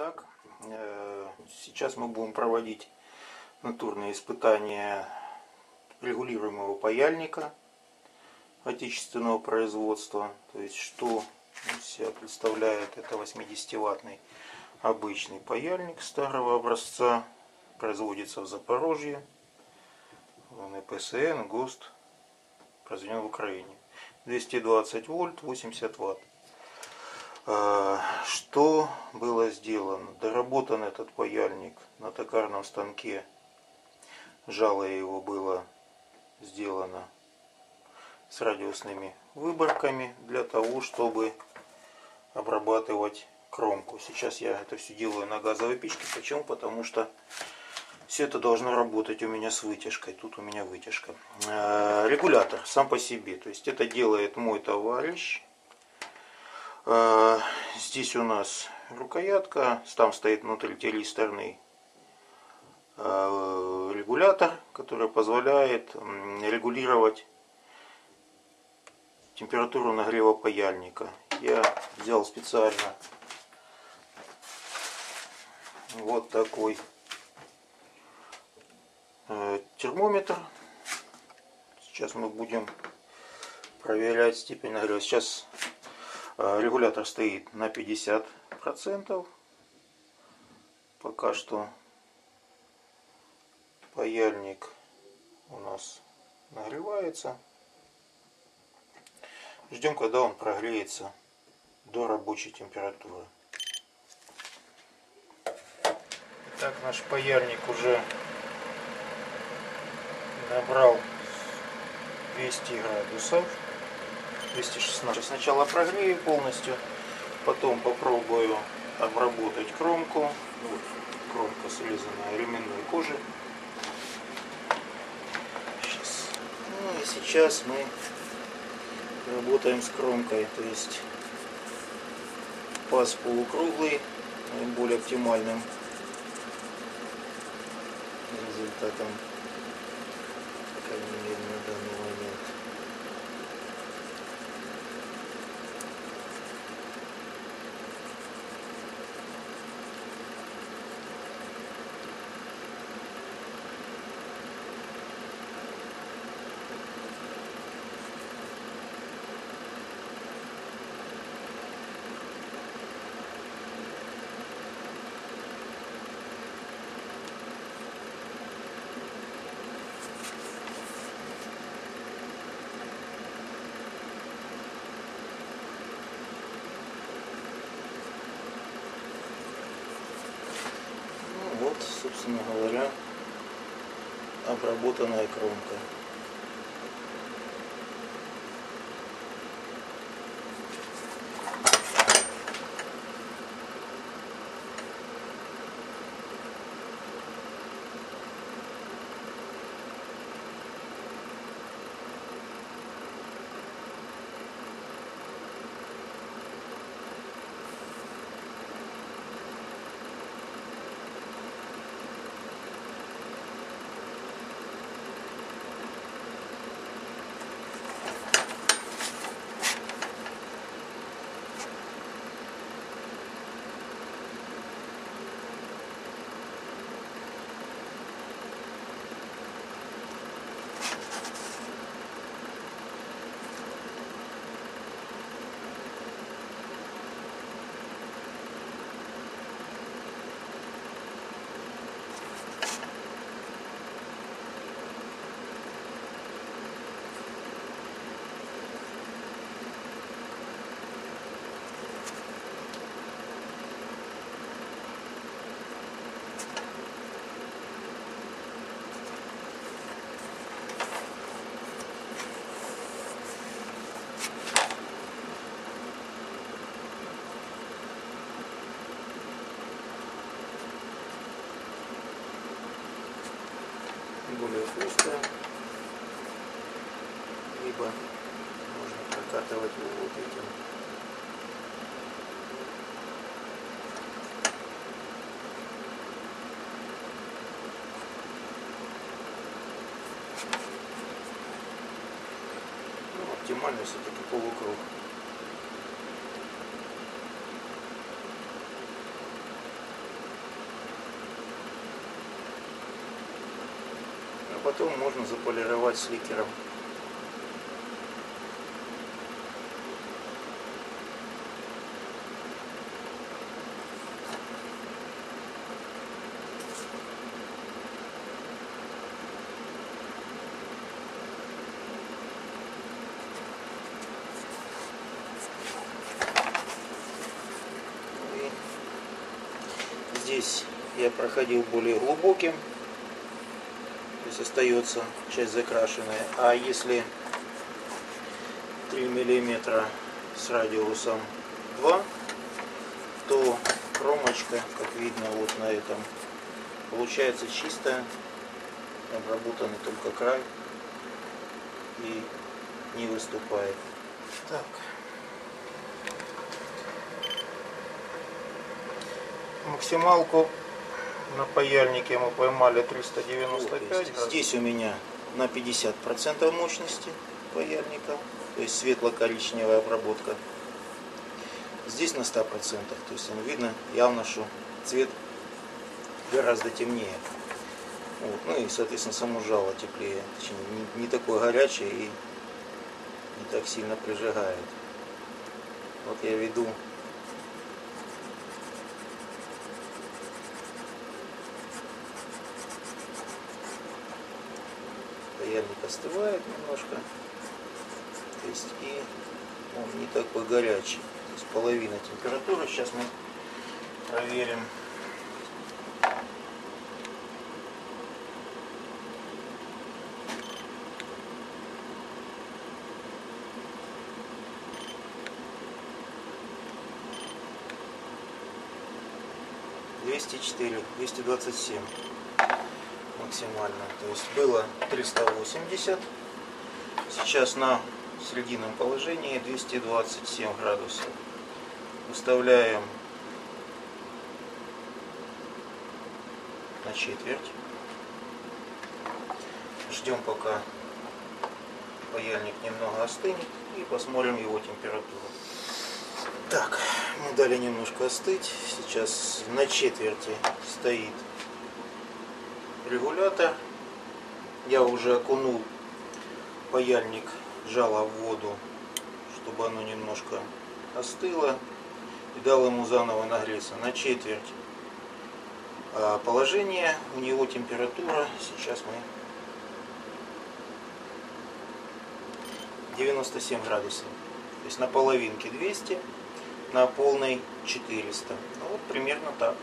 Итак, э, сейчас мы будем проводить натурные испытания регулируемого паяльника отечественного производства. То есть, что себя представляет это 80-ваттный обычный паяльник старого образца. Производится в Запорожье. НПСН, ГОСТ. Произведен в Украине. 220 вольт, 80 ватт. А, что было сделано? Доработан этот паяльник на токарном станке. Жало его было сделано с радиусными выборками для того, чтобы обрабатывать кромку. Сейчас я это все делаю на газовой печке. Почему? Потому что все это должно работать у меня с вытяжкой. Тут у меня вытяжка. А, регулятор сам по себе. То есть это делает мой товарищ здесь у нас рукоятка, там стоит внутрителисторный а, регулятор, который позволяет регулировать температуру нагрева паяльника. Я взял специально вот такой э, термометр. Сейчас мы будем проверять степень нагрева. Сейчас а, регулятор стоит на 50%. Пока что паяльник у нас нагревается. Ждем, когда он прогреется до рабочей температуры. Так, наш паяльник уже набрал 200 градусов. 216. Сначала прогрею полностью, потом попробую обработать кромку. Вот, кромка срезанная ременной кожи. Сейчас. Ну и сейчас мы работаем с кромкой, то есть паз полукруглый, наиболее оптимальным результатом, по крайней мере, на данный момент. Ну вот, собственно говоря, обработанная кромка. Более толстая, либо можно прокатывать вот этим. Ну, оптимально все-таки полукруг. А потом можно заполировать сликером. Здесь я проходил более глубоким, то есть остается часть закрашенная. А если 3 миллиметра с радиусом 2, то кромочка, как видно вот на этом, получается чистая, обработанный только край и не выступает. Так. Максималку на паяльнике мы поймали 395. Здесь у меня на 50% мощности паяльника, то есть светло-коричневая обработка. Здесь на 100%, то есть видно явно, что цвет гораздо темнее. Вот. Ну и, соответственно, само жало теплее, не, не такое горячее и не так сильно прижигает. Вот я веду паяльник остывает немножко. То есть и он не такой горячий. То есть половина температуры. Сейчас мы проверим. Двести четыре, двести двадцать семь максимально. То есть было 380, сейчас на срединном положении 227 градусов. Выставляем на четверть. Ждем пока паяльник немного остынет и посмотрим его температуру. Так, мы дали немножко остыть. Сейчас на четверти стоит регулятор. Я уже окунул паяльник жало в воду, чтобы оно немножко остыло. И дал ему заново нагреться на четверть. А положение, у него температура, сейчас мы 97 градусов. То есть на половинке 200, на полной 400. Ну, вот примерно так.